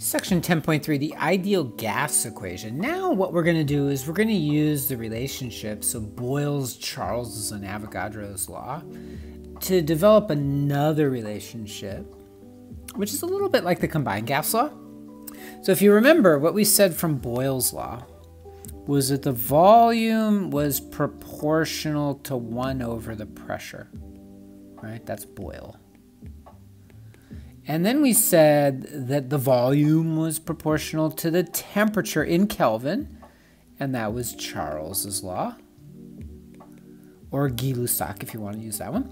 Section 10.3, the ideal gas equation. Now what we're going to do is we're going to use the relationships of Boyle's, Charles's, and Avogadro's law to develop another relationship, which is a little bit like the combined gas law. So if you remember, what we said from Boyle's law was that the volume was proportional to 1 over the pressure, right? That's Boyle. And then we said that the volume was proportional to the temperature in Kelvin, and that was Charles's law, or Gay-Lussac if you want to use that one.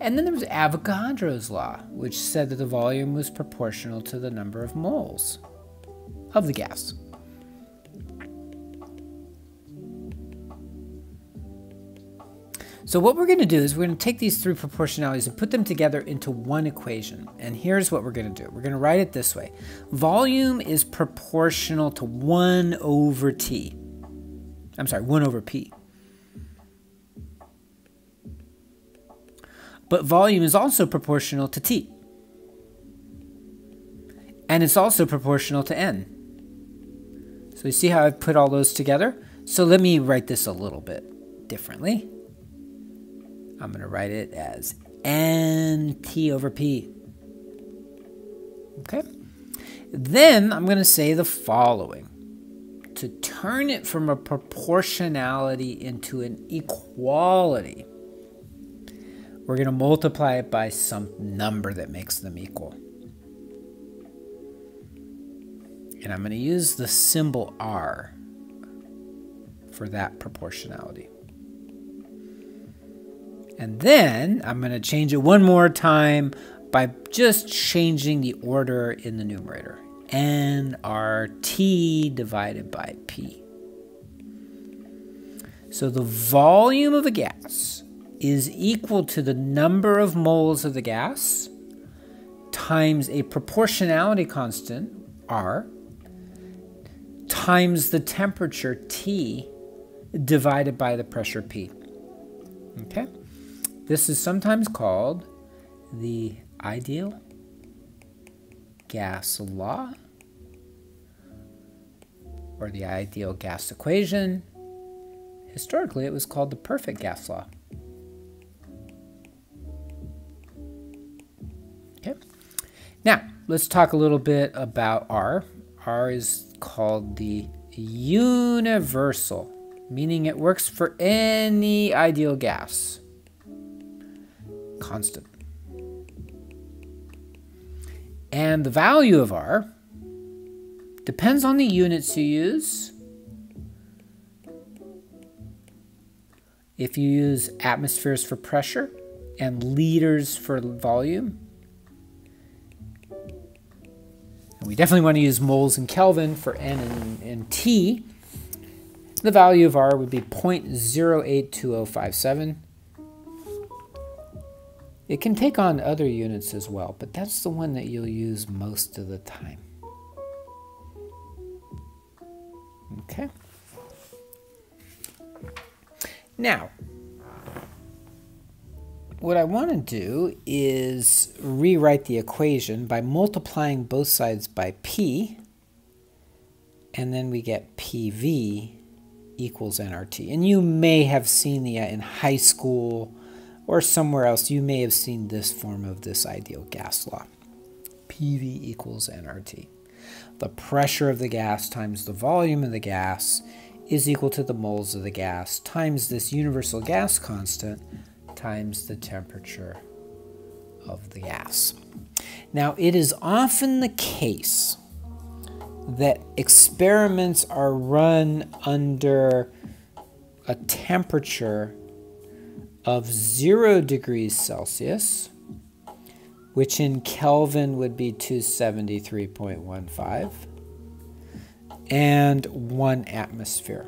And then there was Avogadro's law, which said that the volume was proportional to the number of moles of the gas. So what we're going to do is we're going to take these three proportionalities and put them together into one equation. And here's what we're going to do. We're going to write it this way. Volume is proportional to 1 over T. I'm sorry, 1 over P. But volume is also proportional to T. And it's also proportional to N. So you see how I've put all those together? So let me write this a little bit differently. I'm going to write it as NT over P. Okay? Then I'm going to say the following. To turn it from a proportionality into an equality, we're going to multiply it by some number that makes them equal. And I'm going to use the symbol R for that proportionality. And then I'm going to change it one more time by just changing the order in the numerator. nRT divided by P. So the volume of a gas is equal to the number of moles of the gas times a proportionality constant, R, times the temperature, T, divided by the pressure, P. Okay? This is sometimes called the ideal gas law or the ideal gas equation. Historically, it was called the perfect gas law. Okay. Now, let's talk a little bit about R. R is called the universal, meaning it works for any ideal gas constant. And the value of R depends on the units you use. If you use atmospheres for pressure and liters for volume, and we definitely want to use moles and Kelvin for N and, and T, the value of R would be 0.082057 it can take on other units as well, but that's the one that you'll use most of the time. Okay. Now, what I want to do is rewrite the equation by multiplying both sides by p, and then we get PV equals nRT. And you may have seen the uh, in high school or somewhere else, you may have seen this form of this ideal gas law. PV equals nRT. The pressure of the gas times the volume of the gas is equal to the moles of the gas times this universal gas constant times the temperature of the gas. Now, it is often the case that experiments are run under a temperature of 0 degrees Celsius, which in Kelvin would be 273.15, and 1 atmosphere.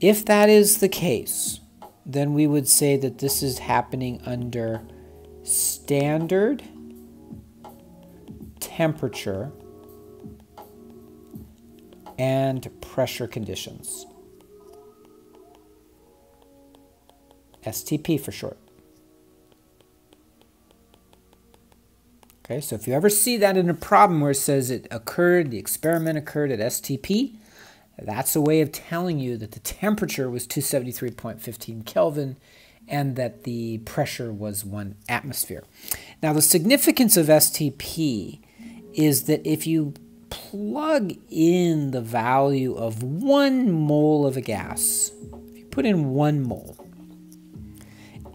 If that is the case, then we would say that this is happening under standard temperature and pressure conditions. STP for short. Okay, so if you ever see that in a problem where it says it occurred, the experiment occurred at STP, that's a way of telling you that the temperature was 273.15 Kelvin and that the pressure was one atmosphere. Now the significance of STP is that if you plug in the value of one mole of a gas, if you put in one mole,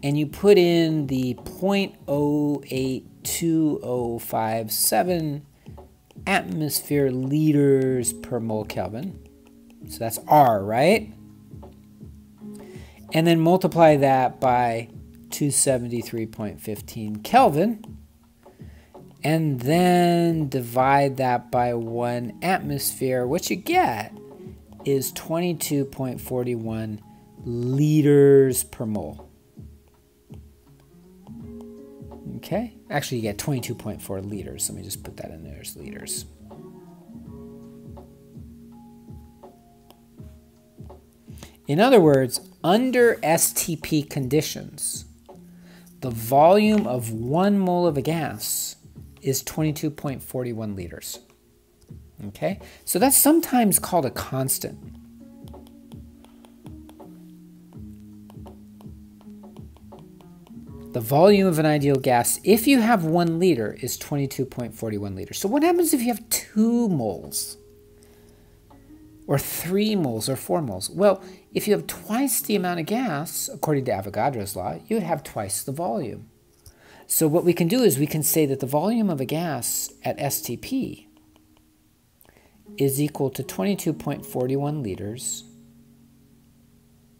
and you put in the 0.082057 atmosphere liters per mole Kelvin, so that's R, right? And then multiply that by 273.15 Kelvin. And then divide that by one atmosphere. What you get is 22.41 liters per mole. Okay, actually you get 22.4 liters. Let me just put that in there as liters. In other words, under STP conditions, the volume of one mole of a gas is 22.41 liters. Okay, so that's sometimes called a constant. The volume of an ideal gas, if you have one liter, is 22.41 liters. So what happens if you have two moles? Or three moles or four moles? Well, if you have twice the amount of gas, according to Avogadro's law, you would have twice the volume. So what we can do is we can say that the volume of a gas at STP is equal to 22.41 liters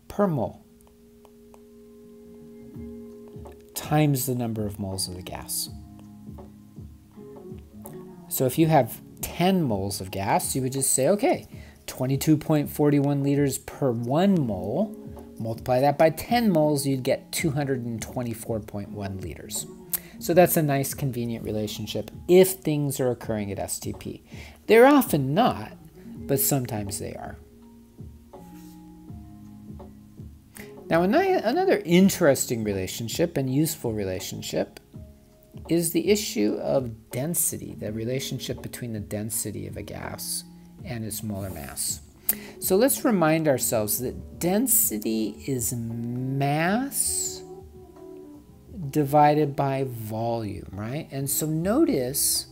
per mole times the number of moles of the gas. So if you have 10 moles of gas, you would just say, okay, 22.41 liters per one mole. Multiply that by 10 moles, you'd get 224.1 liters. So that's a nice convenient relationship if things are occurring at STP. They're often not, but sometimes they are. Now another interesting relationship and useful relationship is the issue of density, the relationship between the density of a gas and its molar mass. So let's remind ourselves that density is mass divided by volume, right? And so notice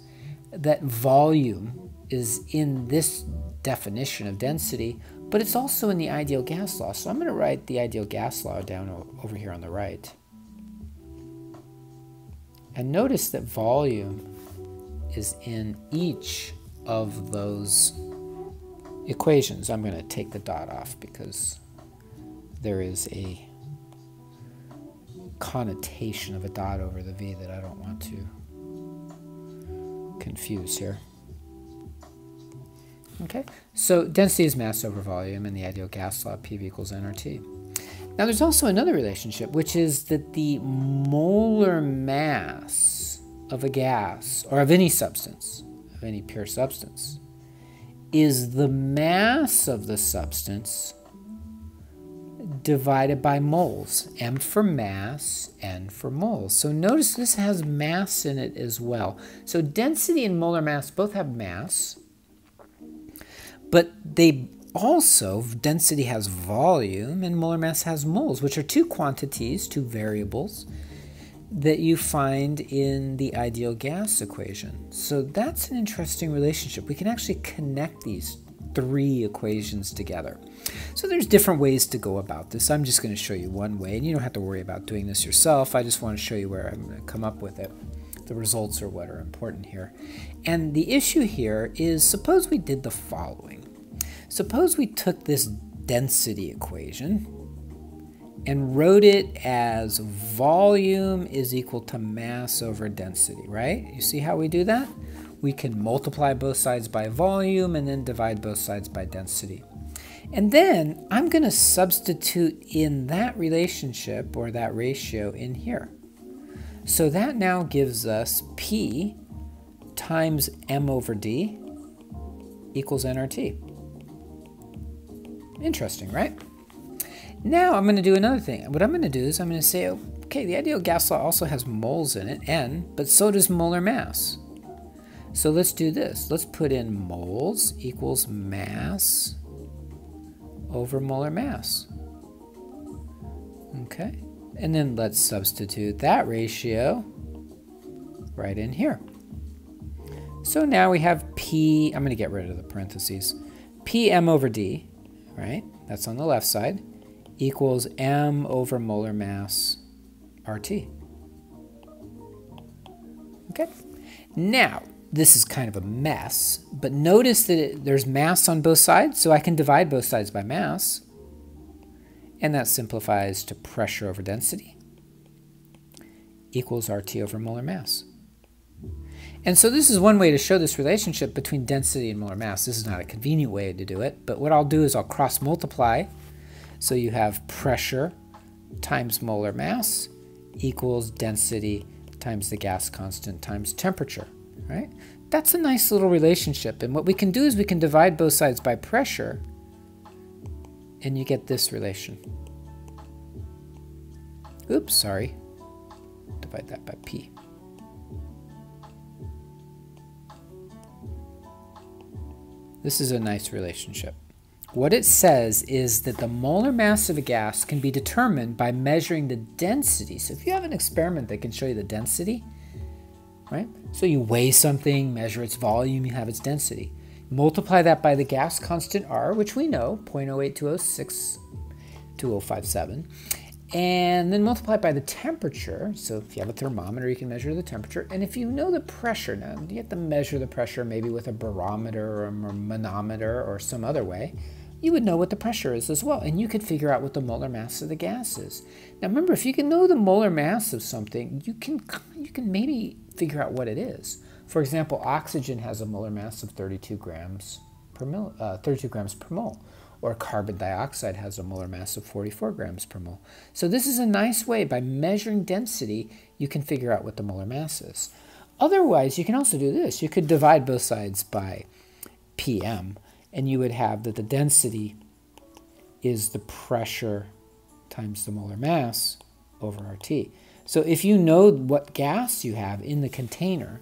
that volume is in this definition of density, but it's also in the ideal gas law. So I'm going to write the ideal gas law down over here on the right. And notice that volume is in each of those equations. I'm going to take the dot off because there is a connotation of a dot over the V that I don't want to confuse here. Okay, so density is mass over volume in the ideal gas law, PV equals nRT. Now there's also another relationship, which is that the molar mass of a gas, or of any substance, of any pure substance, is the mass of the substance divided by moles. M for mass, N for moles. So notice this has mass in it as well. So density and molar mass both have mass, but they also, density has volume and molar mass has moles, which are two quantities, two variables, that you find in the ideal gas equation. So that's an interesting relationship. We can actually connect these three equations together. So there's different ways to go about this. I'm just going to show you one way, and you don't have to worry about doing this yourself. I just want to show you where I'm going to come up with it. The results are what are important here. And the issue here is suppose we did the following. Suppose we took this density equation and wrote it as volume is equal to mass over density, right? You see how we do that? We can multiply both sides by volume and then divide both sides by density. And then I'm going to substitute in that relationship or that ratio in here. So that now gives us P times M over D equals nRT. Interesting, right? Now I'm going to do another thing. What I'm going to do is I'm going to say, Okay, the ideal gas law also has moles in it, N, but so does molar mass. So let's do this. Let's put in moles equals mass over molar mass. Okay, and then let's substitute that ratio right in here. So now we have P, I'm going to get rid of the parentheses, PM over D, right? That's on the left side, equals M over molar mass RT. Okay, now this is kind of a mess, but notice that it, there's mass on both sides, so I can divide both sides by mass. And that simplifies to pressure over density equals RT over molar mass. And so this is one way to show this relationship between density and molar mass. This is not a convenient way to do it, but what I'll do is I'll cross multiply. So you have pressure times molar mass equals density times the gas constant times temperature, right? That's a nice little relationship. And what we can do is we can divide both sides by pressure and you get this relation. Oops, sorry. Divide that by P. This is a nice relationship. What it says is that the molar mass of a gas can be determined by measuring the density. So if you have an experiment that can show you the density, right? So you weigh something, measure its volume, you have its density. Multiply that by the gas constant R, which we know, 0.082062057, and then multiply by the temperature. So if you have a thermometer, you can measure the temperature. And if you know the pressure now, you have to measure the pressure maybe with a barometer or a manometer or some other way, you would know what the pressure is as well. And you could figure out what the molar mass of the gas is. Now remember, if you can know the molar mass of something, you can, you can maybe figure out what it is. For example, oxygen has a molar mass of 32 grams per, mil, uh, 32 grams per mole or carbon dioxide has a molar mass of 44 grams per mole. So this is a nice way, by measuring density, you can figure out what the molar mass is. Otherwise, you can also do this. You could divide both sides by PM, and you would have that the density is the pressure times the molar mass over RT. So if you know what gas you have in the container,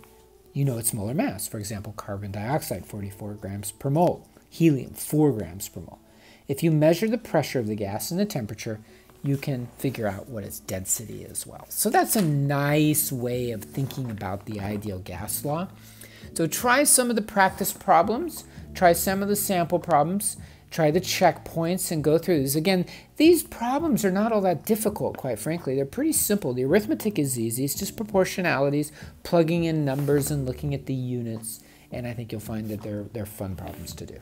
you know its molar mass. For example, carbon dioxide, 44 grams per mole. Helium, 4 grams per mole. If you measure the pressure of the gas and the temperature, you can figure out what its density is as well. So that's a nice way of thinking about the ideal gas law. So try some of the practice problems, try some of the sample problems, try the checkpoints and go through these. Again, these problems are not all that difficult, quite frankly. They're pretty simple. The arithmetic is easy. It's just proportionalities, plugging in numbers and looking at the units. And I think you'll find that they're, they're fun problems to do.